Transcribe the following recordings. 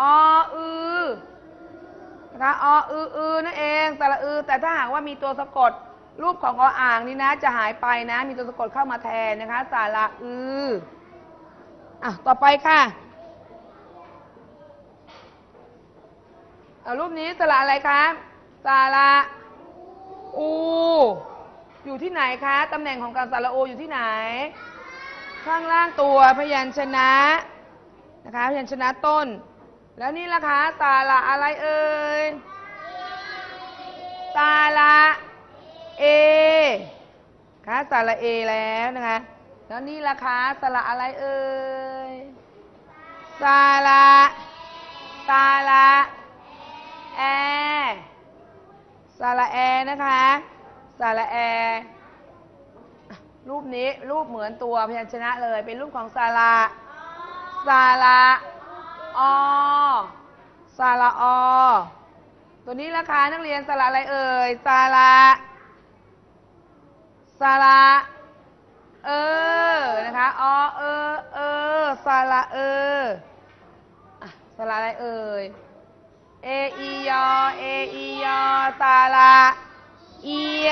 ออือนะคะออืออือนั่นเองสระอือแต่ถ้าหากว่ามีตัวสะกด รูปของออ่างนี่นะ จะหายไปนะ มีตัวสะกดเข้ามาแทนนะคะสระอืออะต่อไปค่ะรูปนี้สระอะไรคะสระอู อยู่ที่ไหนคะตำแหน่งของการสระอูอยู่ที่ไหน ข้างล่างตัวพยัญชนะ นะคะพยัญชนะต้น แล้วนี่ล่ะคะสาระอะไรเอ่ยสาระเอคะสาระเอแล้วนะคะแล้วนี่ล่ะคะสาระอะไรเอ่ยสาระสาระแอสาระแอนะคะสาระแอรูปนี้รูปเหมือนตัวพยัญชนะเลย เป็นรูปของสาระ สาระอสาระอ ตัวนี้ราคานักเรียนสาระอะไรเอ่ยสาระสาระเออ นะคะอเออ เออสาระเอออะสาระอะไรเอ่ยเออียอเออียอสาระเอีย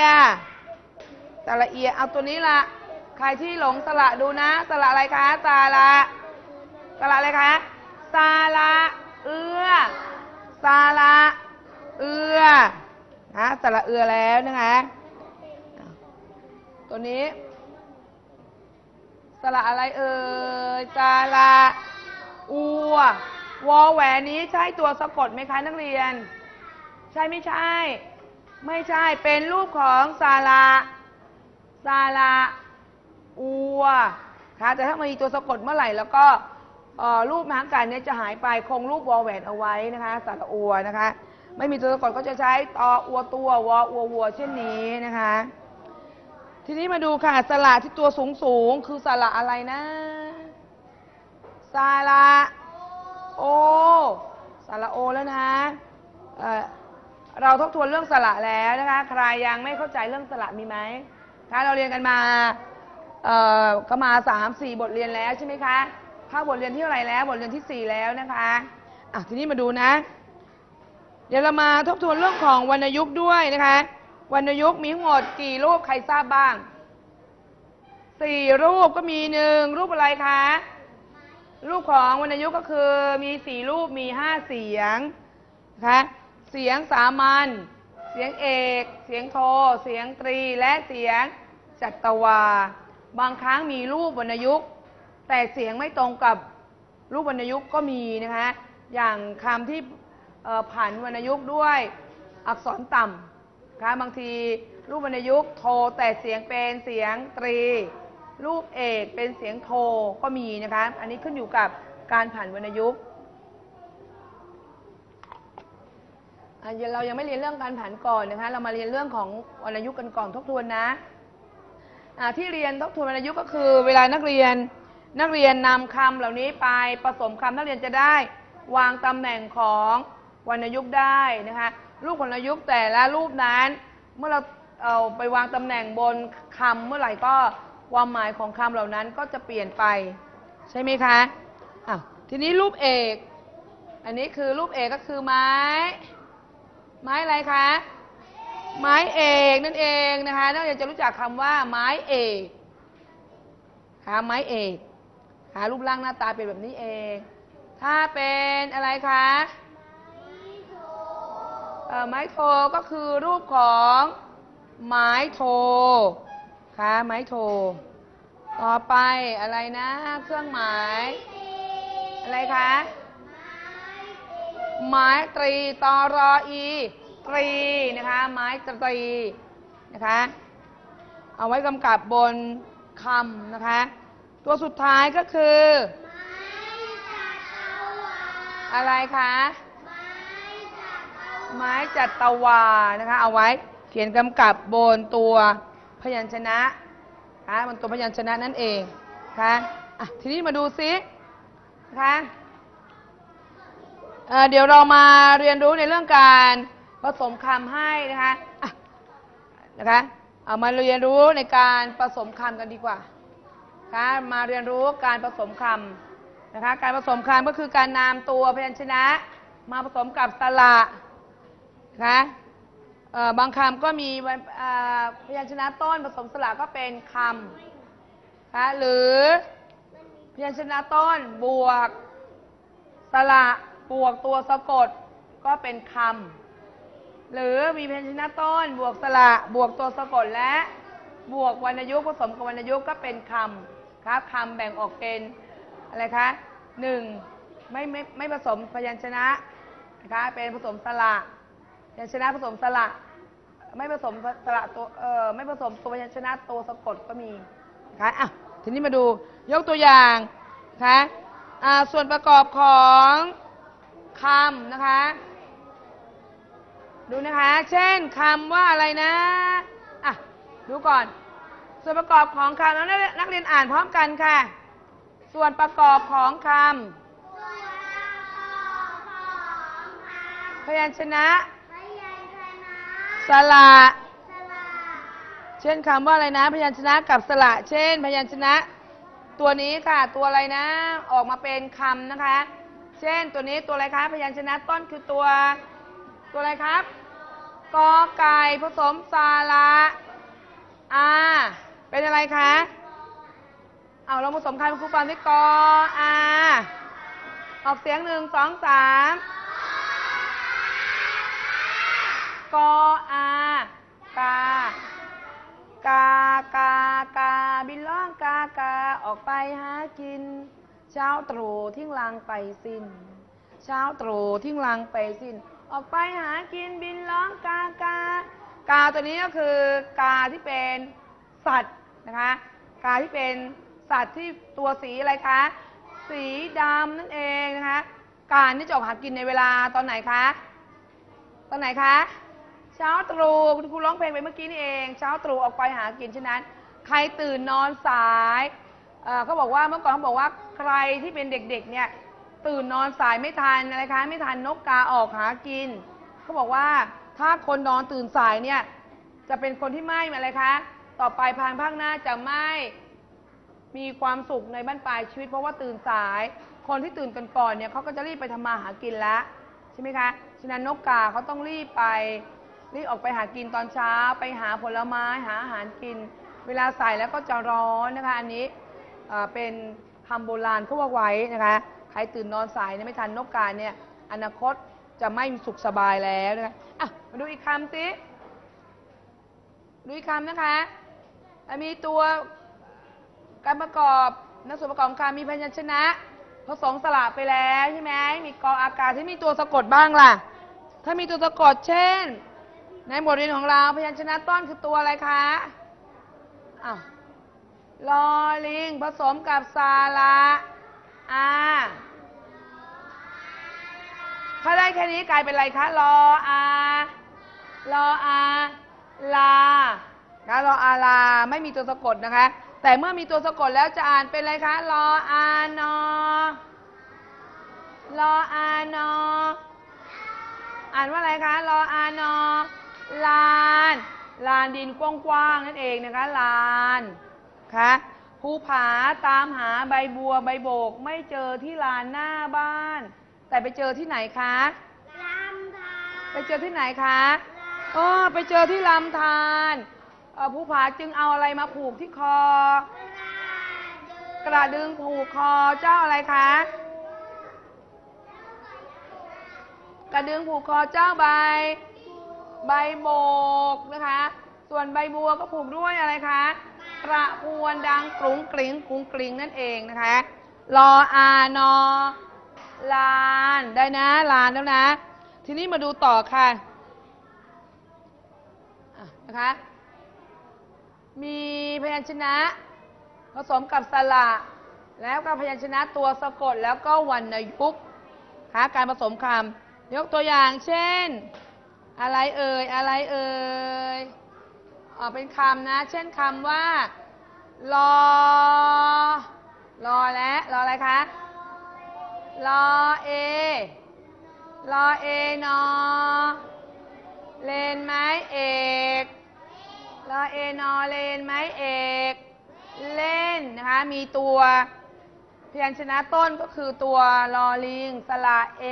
สระเอีย เอาตัวนี้ละใครที่หลงสระดูนะสระอะไรคะสระ สระอะไรคะสระเอือสระเอือนะสระเอือแล้วนะคะตัวนี้สระอะไรเอ่ยสระอัววอแหวนนี้ใช่ตัวสะกดไหมคะนักเรียน ใช่ไม่ใช่ ไม่ใช่เป็นรูปของสาระซาลาอัวค่ะแต่ถ้ามีตัวสะกดเมื่อไหร่แล้วก็ เอ่อรูปมหาการเนี่ยจะหายไปคงรูปวอลแหวนเอาไว้นะคะสาระอัวนะคะ ไม่มีตัวสะกดก็จะใช้ตออัวตัววออัววัวเช่นนี้นะคะ ทีนี้มาดูค่ะสระที่ตัวสูงสูงคือสระอะไรนะสระโอสระโอแล้วนะเอ่อเราทบทวนเรื่องสระแล้วนะคะ ใครยังไม่เข้าใจเรื่องสระมีไหมคะเราเรียนกันมา เอ่อก็มาสามสี่บทเรียนแล้วใช่ไหมคะ ภาบทเรียนที่เท่าไรแล้วบทเรียนที่สี่แล้วนะคะอะทีนี้มาดูนะ เดี๋ยวเรามาทบทวนเรื่องของวรรณยุกต์ด้วยนะคะ วรรณยุกต์มีทั้งหมดกี่รูปใครทราบบ้างสี่รูปก็มีหนึ่งรูปอะไรคะรูปของวรรณยุกต์ก็คือมีสี่รูปมีห้าเสียงนะคะเสียงสามัญเสียงเอก เสียงโท เสียงตรีและเสียงจัตวา บางครั้งมีรูปวรรณยุกต์ แต่เสียงไม่ตรงกับรูปวรรณยุกต์ก็มีนะคะ อย่างคำที่เอ่อผันวรรณยุกต์ด้วยอักษรต่ำนะคะบางทีรูปวรรณยุกต์โทแต่เสียงเป็นเสียงตรี รูปเอกเป็นเสียงโทก็มีนะคะ อันนี้ขึ้นอยู่กับการผันวรรณยุกต์เรายังไม่เรียนเรื่องการผันก่อนนะคะ เรามาเรียนเรื่องของวรรณยุกต์กันก่อนทบทวนนะะที่เรียนทบทวนวรรณยุกต์ก็คือ เวลานักเรียน นักเรียนนำคำเหล่านี้ไปผสมคำนักเรียนจะได้วางตำแหน่งของวรรณยุกต์ได้นะคะรูปวรรณยุกต์แต่ละรูปนั้น เมื่อเราเอาไปวางตำแหน่งบนคำเมื่อไหร่ก็ความหมายของคำเหล่านั้นก็จะเปลี่ยนไป ใช่ไหมคะอะทีนี้รูปเอก อันนี้คือรูปเอกก็คือไม้ ไม้อะไรคะไม้เอกนั่นเองนะคะนักเรียนจะรู้จักคำว่าไม้เอกค่ะไม้เอก หารูปร่างหน้าตาเป็นแบบนี้เอง ถ้าเป็นอะไรคะเอ่อไม้โทก็คือรูปของไม้โทค่ะไม้โท ต่อไปอะไรนะ เครื่องหมาย อะไรคะไม้ตรีตอรออี ตรีนะคะ ไม้ตรีนะคะ เอาไว้กำกับบนคำนะคะ ตัวสุดท้ายก็คือ อะไรคะ ไม้จัตวานะคะ เอาไว้เขียนกำกับบนตัวพยัญชนะนะคะบนตัวพยัญชนะนั่นเองนะคะอะทีนี้มาดูซินะคะเอ่อเดี๋ยวเรามาเรียนรู้ในเรื่องการผสมคำให้นะคะอะนะคะ เอามาเรียนรู้ในการผสมคำกันดีกว่า คะมาเรียนรู้การผสมคำนะคะการผสมคำก็คือการนำตัวพยัญชนะ มาผสมกับสระนะคะเอ่อบางคำก็มีพยัญชนะต้นผสมสระก็เป็นคำคะหรือพยัญชนะต้นบวกสระบวกตัวสะกดก็เป็นคำหรือมีพยัญชนะต้น บวกสระบวกตัวสะกดและบวกวรรณยุกต์ผสมกับวรรณยุกต์ก็เป็นคำ ครับคำแบ่งออกเป็นอะไรคะหนึ่งไม่ไม่ไม่ผสมพยัญชนะนะคะเป็นผสมสระพยัญชนะผสมสระไม่ผสมสระตัวเอ่อไม่ผสมตัวพยัญชนะตัวสะกดก็มีนะคะอะทีนี้มาดูยกตัวอย่างนะคะอ่าส่วนประกอบของคำนะคะ ดูนะคะ เช่นคำว่าอะไรนะอะดูก่อน ส่วนประกอบของคำแล้วนักเรียนอ่านพร้อมกันค่ะ ส่วนประกอบของคำพยัญชนะสระเช่นคำว่าอะไรนะ พยัญชนะกับสระเช่น พยัญชนะ ตัวนี้ค่ะ ตัวอะไรนะ ออกมาเป็นคำนะคะ เช่น ตัวนี้ตัวอะไรคะ พยัญชนะต้นคือตัว ตัวอะไรครับกอไก่ผสมสาระอา เป็นอะไรคะ เอาเราผสมคำครูฟังที่กออาออกเสียงหนึ่งสองสามกออากากากากาบินล่องกากาออกไปหากิน เช้าตรู่ทิ้งลังไปสิ้น เช้าตรู่ทิ้งลังไปสิ้น ออกไปหากินบินร้องกากากาตัวนี้ก็คือกาที่เป็นสัตว์ นะคะกาที่เป็นสัตว์ที่ตัวสีอะไรคะ สีดำนั่นเองนะคะการที่จะออกหากินในเวลาตอนไหนคะ ตอนไหนคะ เช้าตรู่คุณครูร้องเพลงไปเมื่อกี้นี่เอง เช้าตรู่ออกไปหากินฉะนั้น ใครตื่นนอนสายเเขาบอกว่าเมื่อก่อนเขาบอกว่าใครที่เป็นเด็กๆเนี่ยตื่นนอนสายไม่ทันอะไรคะไม่ทันนกกาออกหากินเขาบอกว่าถ้าคนนอนตื่นสายเนี่ยจะเป็นคนที่ไม่อะไรคะ ต่อไปพานภาคหน้าจะไม่มีความสุขในบ้านปลายชีวิตเพราะว่าตื่นสาย คนที่ตื่นกันก่อนเนี่ยเขาก็จะรีบไปทำมาหากินแล้วใช่ไหมคะฉะนั้นนกกาเขาต้องรีบไปรีบออกไปหากินตอนเช้า ไปหาผลไม้หาอาหารกิน เวลาสายแล้วก็จะร้อนนะคะอันนี้เป็นคำโบราณเขาว่าไว้นะคะใครตื่นนอนสายเนี่ยไม่ทันนกกาเนี่ยอนาคตจะไม่มีสุขสบายแล้วนะคะอะมาดูอีกคำสิดูอีกคำนะคะ มีตัวการประกอบนักส่วนประกอบของคำมีพยัญชนะผสมสระไปแล้วใช่ไหมมีกออากาศที่มีตัวสะกดบ้างล่ะ ถ้ามีตัวสะกดเช่น ในบทเรียนของเราพยัญชนะต้นคือตัวอะไรคะอ้าวลอลิงผสมกับสาระอาถ้าได้แค่นี้กลายเป็นอะไรคะรออารออา ลา นะรออาลาไม่มีตัวสะกดนะคะ แต่เมื่อมีตัวสะกดแล้วจะอ่านเป็นอะไรคะรออานอรออานอ อ่านว่าอะไรคะรออานอลานลานดินกว้างๆนั่นเองนะคะลานค่ะภูผาตามหาใบบัวใบโบก ไม่เจอที่ลานหน้าบ้าน แต่ไปเจอที่ไหนคะไปเจอที่ไหนคะเออไปเจอที่ลำธารเอ่อภูผาจึงเอาอะไรมาผูกที่คอ กระดึงผูกคอเจ้าอะไรคะ กระดึงผูกคอเจ้าใบ ใบโบกนะคะ ส่วนใบบัวก็ผูกด้วยอะไรคะกระพวนดังกรุงกริงกรุงกริงนั่นเองนะคะรออานอลานได้นะลานแล้วนะ ทีนี้มาดูต่อค่ะนะคะ มีพยัญชนะ ผสมกับสระแล้วก็พยัญชนะตัวสะกดแล้วก็วรรณยุกต์ค่ะการผสมคำยกตัวอย่างเช่น อะไรเอ่ยอะไรเอ่ยออกเป็นคำนะ เช่นคำว่า รอ รอและรออะไรคะ รอเอ รอเอนอเลนไม้เอก รอเอนอเลนไม้เอก เล่นนะคะ มีตัวพยัญชนะต้นก็คือตัวลอลิง สระเอ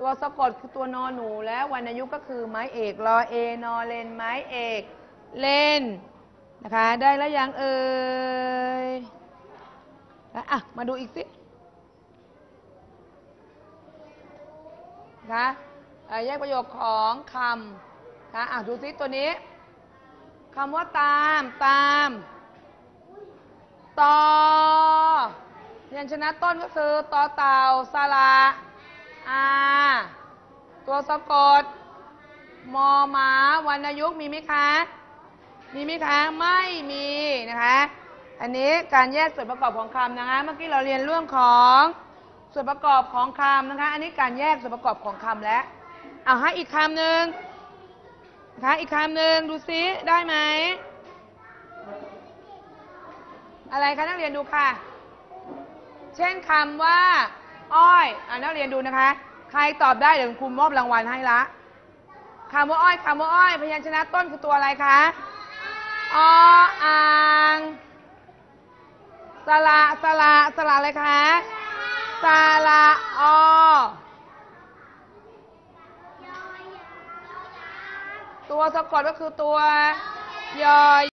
ตัวสะกดคือตัวนอหนู และวรรณยุกต์ก็คือไม้เอกรอเอนอเลนไม้เอก เล่นนะคะ ได้แล้วยังเอ่ยแล้วอะ มาดูอีกสิคะแยกประโยคของคำนะคะอะดูสิตัวนี้ คำว่าตามตามตอยัญชนะต้นก็คือตอเต่าสระอาตัวสะกด มอมาวรรณยุกต์มีไหมคะ มีไหมคะ ไม่มีนะคะ อันนี้การแยกส่วนประกอบของคำนะคะ เมื่อกี้เราเรียนเรื่องของส่วนประกอบของคำนะคะ อันนี้การแยกส่วนประกอบของคำแล้วเอาให้อีกคำหนึ่ง คะอีกคำหนึ่งดูซิได้ไหม อะไรคะนักเรียนดูค่ะ เช่นคำว่า อ้อยอ่านักเรียนดูนะคะ ใครตอบได้เดี๋ยวคุณครูมอบรางวัลให้ละคำว่าอ้อยคำว่าอ้อย พยัญชนะต้นคือตัวอะไรคะออ่างสระสระสระอะไรคะสระอ ตัวสะกดก็คือตัวยอ